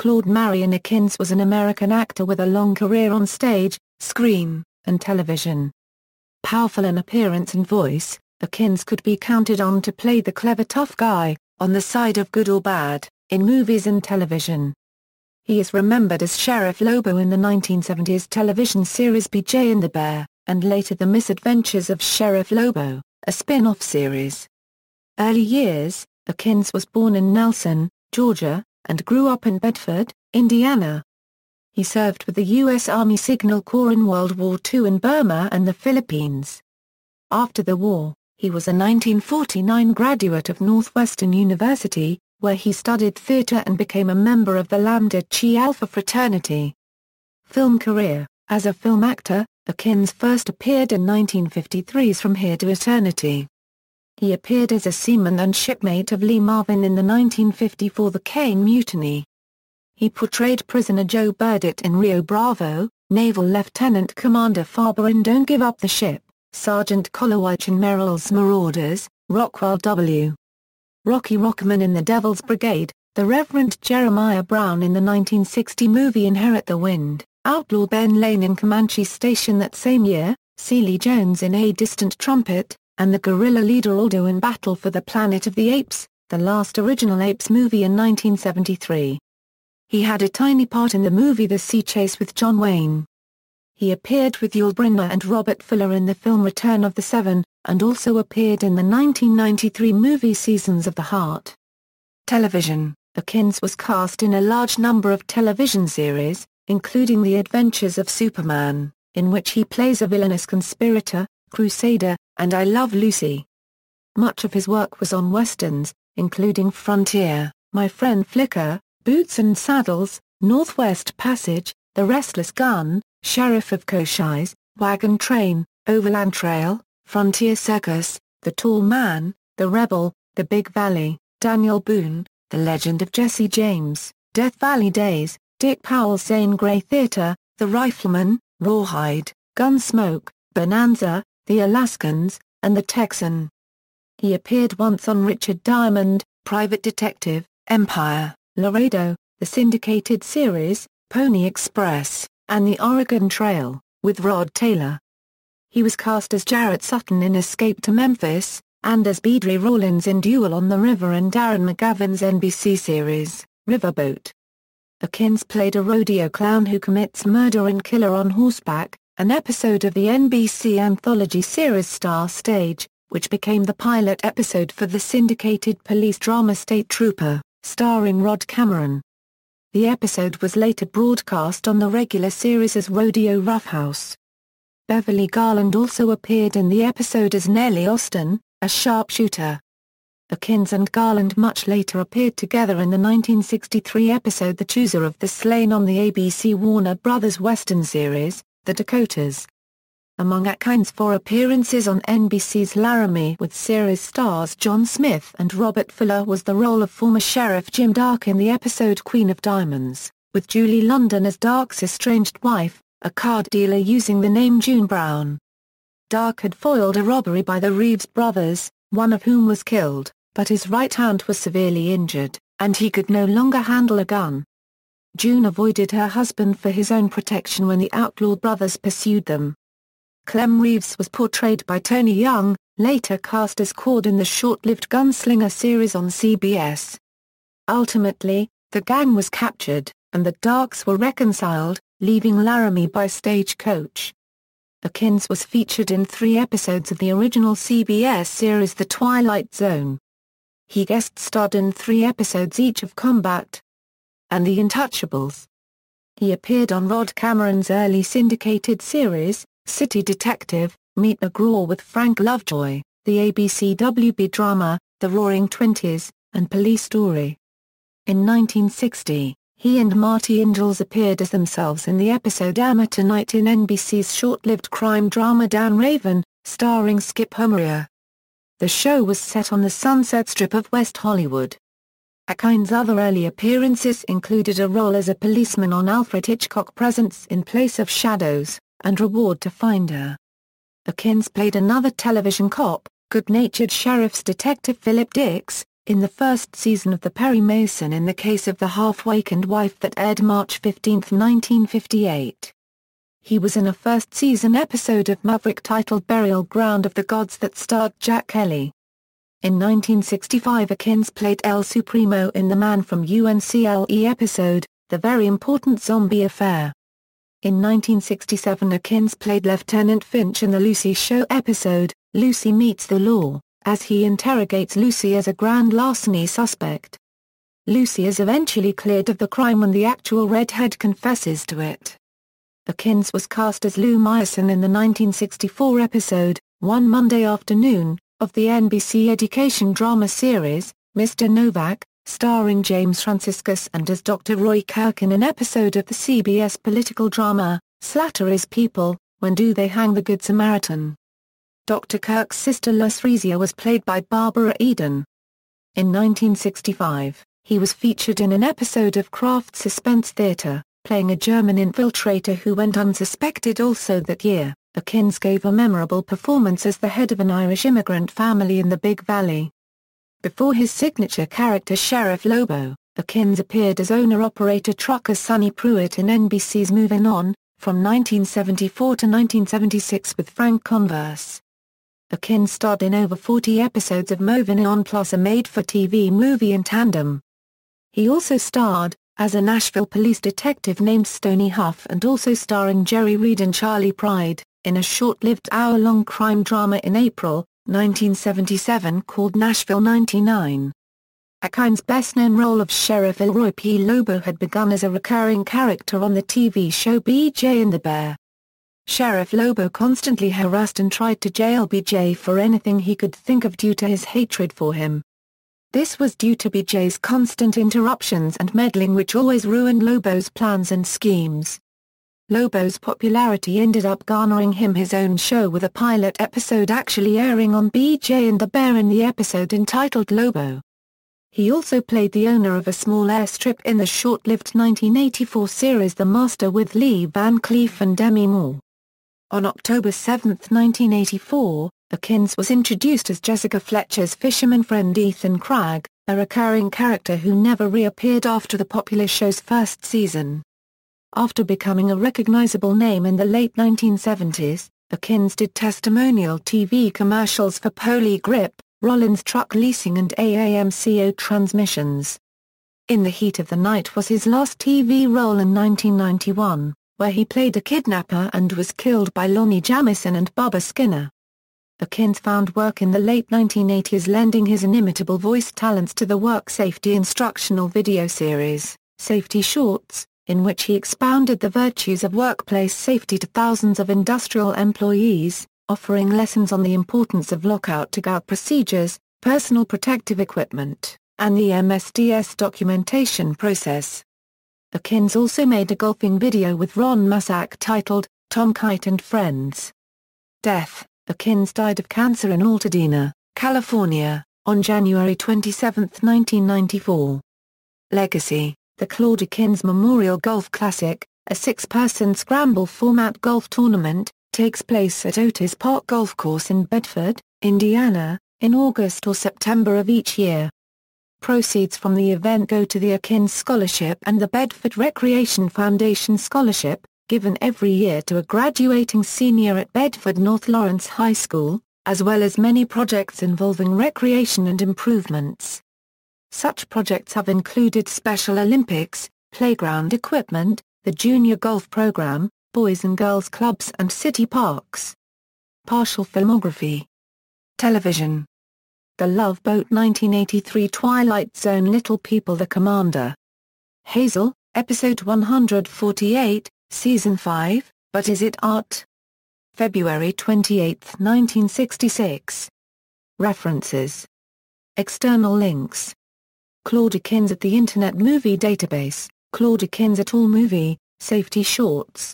Claude Marion Akins was an American actor with a long career on stage, screen, and television. Powerful in appearance and voice, Akins could be counted on to play the clever tough guy, on the side of good or bad, in movies and television. He is remembered as Sheriff Lobo in the 1970s television series BJ and the Bear, and later The Misadventures of Sheriff Lobo, a spin-off series. Early years, Akins was born in Nelson, Georgia, and grew up in Bedford, Indiana. He served with the U.S. Army Signal Corps in World War II in Burma and the Philippines. After the war, he was a 1949 graduate of Northwestern University, where he studied theater and became a member of the Lambda Chi Alpha fraternity. Film career As a film actor, Akins first appeared in 1953's From Here to Eternity. He appeared as a seaman and shipmate of Lee Marvin in the 1954 The Caine Mutiny. He portrayed prisoner Joe Burdett in Rio Bravo, Naval Lieutenant Commander Farber in Don't Give Up the Ship. Sergeant Kolowich in Merrill's Marauders, Rockwell W. Rocky Rockman in The Devil's Brigade, the Reverend Jeremiah Brown in the 1960 movie Inherit the Wind, Outlaw Ben Lane in Comanche Station that same year, Seely Jones in A Distant Trumpet, and the guerrilla leader Aldo in Battle for the Planet of the Apes, the last original Apes movie in 1973. He had a tiny part in the movie The Sea Chase with John Wayne. He appeared with Yul Brynner and Robert Fuller in the film Return of the Seven, and also appeared in the 1993 movie Seasons of the Heart. Television Akins was cast in a large number of television series, including The Adventures of Superman, in which he plays a villainous conspirator, crusader, and I Love Lucy. Much of his work was on westerns, including Frontier, My Friend Flicka, Boots and Saddles, Northwest Passage, The Restless Gun, Sheriff of Cochise, Wagon Train, Overland Trail, Frontier Circus, The Tall Man, The Rebel, The Big Valley, Daniel Boone, The Legend of Jesse James, Death Valley Days, Dick Powell's Zane Grey Theater, The Rifleman, Rawhide, Gunsmoke, Bonanza, The Alaskans, and The Texan. He appeared once on Richard Diamond, Private Detective, Empire, Laredo, the syndicated series, Pony Express, and the Oregon Trail, with Rod Taylor. He was cast as Jarrett Sutton in Escape to Memphis, and as Beadry Rawlins in Duel on the River and Darren McGavin's NBC series, Riverboat. Akins played a rodeo clown who commits murder and killer on horseback, an episode of the NBC anthology series Star Stage, which became the pilot episode for the syndicated police drama State Trooper, starring Rod Cameron. The episode was later broadcast on the regular series as Rodeo Roughhouse. Beverly Garland also appeared in the episode as Nellie Austin, a sharpshooter. Akins and Garland much later appeared together in the 1963 episode The Chooser of the Slain on the ABC Warner Brothers Western series, The Dakotas. Among Akins' four appearances on NBC's Laramie with series stars John Smith and Robert Fuller was the role of former Sheriff Jim Dark in the episode Queen of Diamonds, with Julie London as Dark's estranged wife, a card dealer using the name June Brown. Dark had foiled a robbery by the Reeves brothers, one of whom was killed, but his right hand was severely injured, and he could no longer handle a gun. June avoided her husband for his own protection when the outlaw brothers pursued them. Clem Reeves was portrayed by Tony Young, later cast as Cord in the short-lived Gunslinger series on CBS. Ultimately, the gang was captured, and the Darks were reconciled, leaving Laramie by stagecoach. Akins was featured in three episodes of the original CBS series The Twilight Zone. He guest starred in three episodes each of Combat and The Untouchables. He appeared on Rod Cameron's early syndicated series, City Detective, Meet McGraw with Frank Lovejoy, the ABC WB drama, The Roaring Twenties, and Police Story. In 1960, he and Marty Ingels appeared as themselves in the episode Amateur Night in NBC's short-lived crime drama Dan Raven, starring Skip Homeier. The show was set on the Sunset Strip of West Hollywood. Akins' other early appearances included a role as a policeman on Alfred Hitchcock Presents in Place of Shadows, and Reward to Finder. Akins played another television cop, good-natured sheriff's detective Philip Dix, in the first season of The Perry Mason in the case of the half-wakened wife that aired March 15, 1958. He was in a first-season episode of Maverick titled Burial Ground of the Gods that starred Jack Kelly. In 1965 Akins played El Supremo in the Man from UNCLE episode, The Very Important Zombie Affair. In 1967 Akins played Lieutenant Finch in the Lucy Show episode, Lucy Meets the Law, as he interrogates Lucy as a grand larceny suspect. Lucy is eventually cleared of the crime when the actual redhead confesses to it. Akins was cast as Lou Myerson in the 1964 episode, One Monday Afternoon, of the NBC education drama series, Mr. Novak, starring James Franciscus and as Dr. Roy Kirk in an episode of the CBS political drama, Slattery's People, When Do They Hang the Good Samaritan? Dr. Kirk's sister Lucrezia was played by Barbara Eden. In 1965, he was featured in an episode of Kraft Suspense Theater, playing a German infiltrator who went unsuspected also that year. Akins gave a memorable performance as the head of an Irish immigrant family in the Big Valley. Before his signature character Sheriff Lobo, Akins appeared as owner-operator trucker Sonny Pruitt in NBC's Moving On, from 1974 to 1976 with Frank Converse. Akins starred in over 40 episodes of Moving On plus a made-for-TV movie in tandem. He also starred, as a Nashville police detective named Stony Huff and also starring Jerry Reed and Charley Pride in a short-lived hour-long crime drama in April, 1977 called Nashville 99. Akins' best-known role of Sheriff Elroy P. Lobo had begun as a recurring character on the TV show BJ and the Bear. Sheriff Lobo constantly harassed and tried to jail BJ for anything he could think of due to his hatred for him. This was due to BJ's constant interruptions and meddling which always ruined Lobo's plans and schemes. Lobo's popularity ended up garnering him his own show with a pilot episode actually airing on BJ and the Bear in the episode entitled Lobo. He also played the owner of a small airstrip in the short-lived 1984 series The Master with Lee Van Cleef and Demi Moore. On October 7, 1984, Akins was introduced as Jessica Fletcher's fisherman friend Ethan Cragg, a recurring character who never reappeared after the popular show's first season. After becoming a recognizable name in the late 1970s, Akins did testimonial TV commercials for Poligrip, Rollins Truck Leasing and AAMCO Transmissions. In the Heat of the Night was his last TV role in 1991, where he played a kidnapper and was killed by Lonnie Jamison and Bubba Skinner. Akins found work in the late 1980s lending his inimitable voice talents to the work safety instructional video series, Safety Shorts, in which he expounded the virtues of workplace safety to thousands of industrial employees, offering lessons on the importance of lockout-tagout procedures, personal protective equipment, and the MSDS documentation process. Akins also made a golfing video with Ron Masak titled, Tom Kite and Friends. Death Akins died of cancer in Altadena, California, on January 27, 1994. Legacy the Claude Akins Memorial Golf Classic, a six-person scramble format golf tournament, takes place at Otis Park Golf Course in Bedford, Indiana, in August or September of each year. Proceeds from the event go to the Akins Scholarship and the Bedford Recreation Foundation Scholarship, given every year to a graduating senior at Bedford North Lawrence High School, as well as many projects involving recreation and improvements. Such projects have included Special Olympics, playground equipment, the junior golf program, boys and girls clubs and city parks. Partial filmography. Television. The Love Boat 1983 Twilight Zone Little People The Commander. Hazel, Episode 148, Season 5, But Is It Art? February 28, 1966. References. External links Claude Akins at the Internet Movie Database, Claude Akins at All Movie, Safety Shorts,